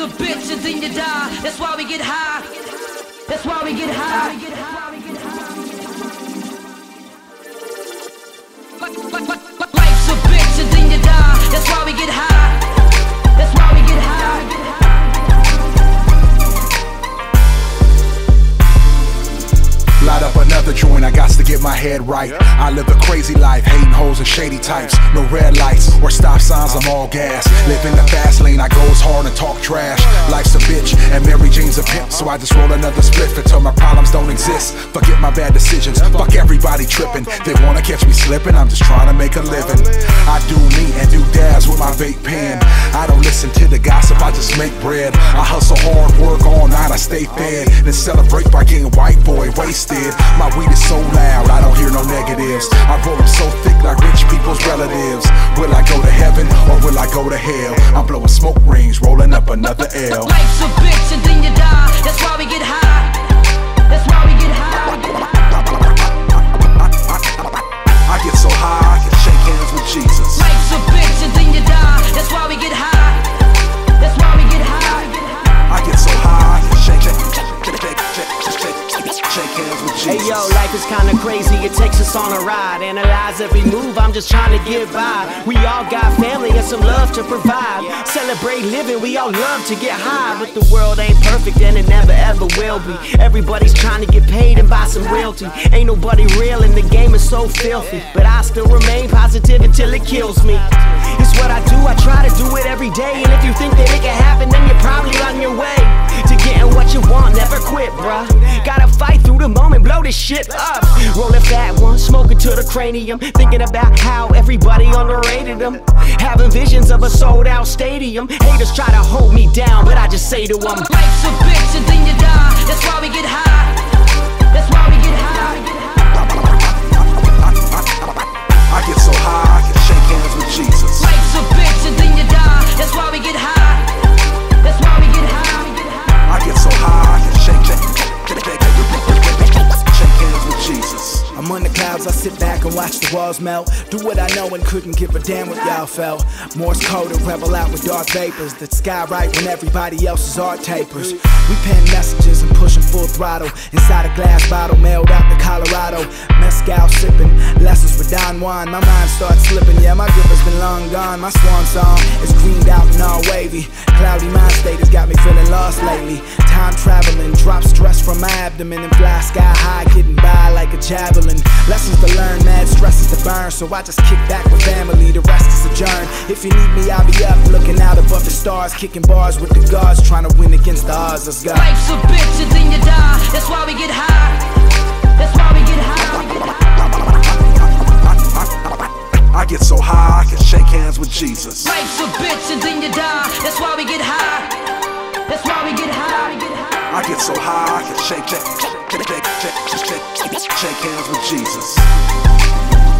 Life's a bitch and then you die. That's why we get high. That's why we get high. Life's a bitch and then you die. That's why we get high. That's why we get high. Light up another joint, I got to get my head right. I live a crazy life, hating hoes and shady types. No red lights or stop signs, I'm all gas. Live in the fast lane, I goes hard and talk trash. Life's a bitch and Mary Jane's a pimp, so I just roll another spliff until my problems don't exist. Forget my bad decisions, fuck everybody tripping. They wanna catch me slipping, I'm just trying to make a living. I do me and do dabs with my vape pen. I don't listen to the gossip, I just make bread. I hustle hard, work all night, I stay fed. Then celebrate by getting white boy wasted. My weed is so loud, I don't hear no negatives. I roll them so thick like rich people's relatives. Will I go to heaven or will go to hell? I'm blowing smoke rings, rolling up another L. Life's a bitch and then you die. That's why we get high. Yo, life is kinda crazy, it takes us on a ride. Analyze every move, I'm just trying to get by. We all got family and some love to provide. Celebrate living, we all love to get high. But the world ain't perfect and it never ever will be. Everybody's trying to get paid and buy some realty. Ain't nobody real and the game is so filthy. But I still remain positive until it kills me. It's what I do, I try to do it every day. And if you think that it can happen, then you're probably on your way shit up. Roll fat one, smoke it to the cranium. Thinking about how everybody underrated them. Having visions of a sold out stadium. Haters try to hold me down, but I just say to them. Life's a bitch and then you die. That's why we get high. On the clouds, I sit back and watch the walls melt. Do what I know and couldn't give a damn what y'all felt. Morse code and rebel out with dark vapors that skywrite when everybody else's art tapers. We pen messages and pushing full throttle inside a glass bottle mailed out to Colorado. Mescal sipping, lessons with Don Juan. My mind starts slipping, yeah, my grip has been long gone. My swan song is greened out and all wavy. Cloudy mind state has got me feeling lost lately. Time traveling, drop stress from my abdomen and fly sky high, getting by like a javelin. Lessons to learn, mad stresses to burn. So I just kick back with family, the rest is adjourned. If you need me, I'll be up, looking out above the stars, kicking bars with the guards, trying to win against the odds. Let's go. Life's a bitch and then you die. That's why we get high. That's why we get high. I get so high, I can shake hands with Jesus. Life's a bitch and then you die. That's why we get high. That's why we get high. I get so high, I can shake, shake, shake, shake, shake, shake, shake, hands with Jesus.